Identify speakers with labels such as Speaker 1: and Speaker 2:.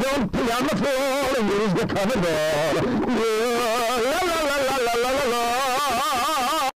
Speaker 1: Don't pee on the floor, and use the cover door.